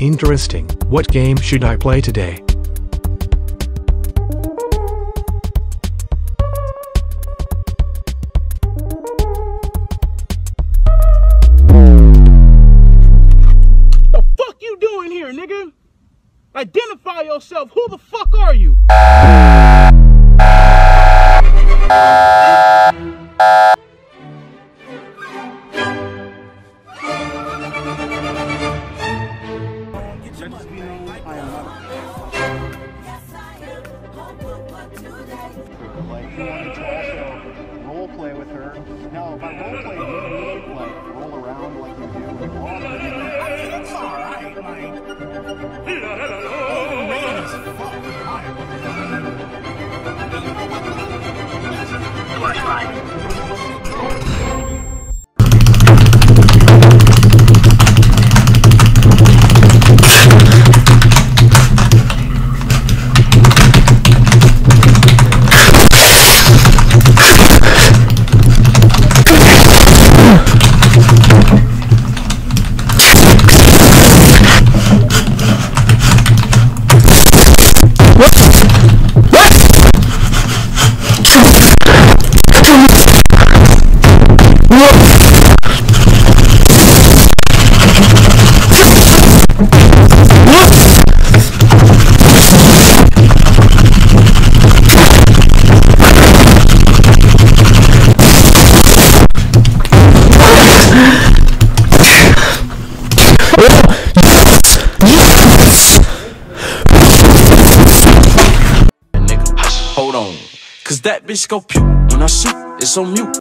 Interesting. What game should I play today? The fuck you doing here, nigga? Identify yourself. Who the fuck are you? Pagón. Hold on. Cause that bitch go pew when I shoot, it's on mute.